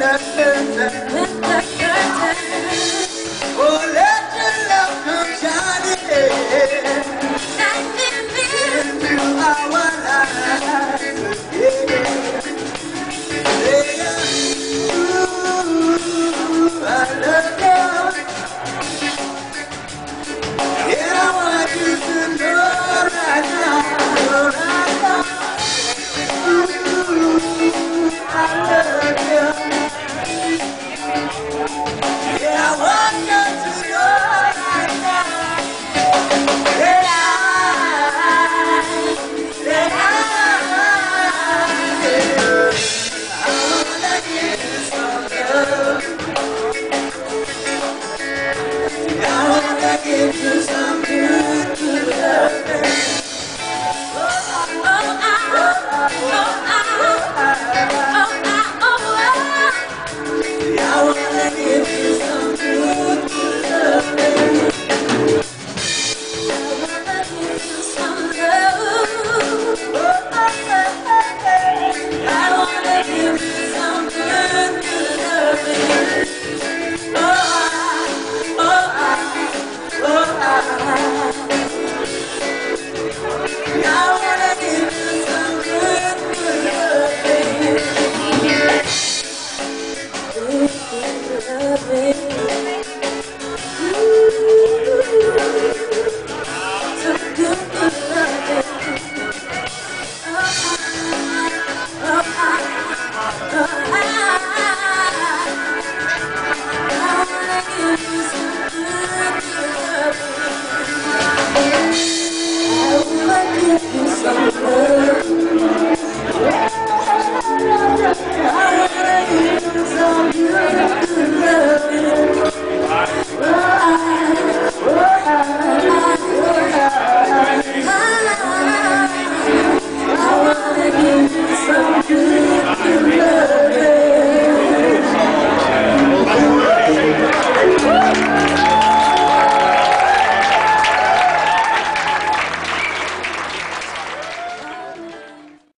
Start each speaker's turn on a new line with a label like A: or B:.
A: that